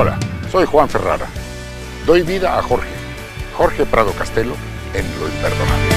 Hola, Soy Juan Ferrara. Doy vida a Jorge, Jorge Prado Castelo, en Lo Imperdonable.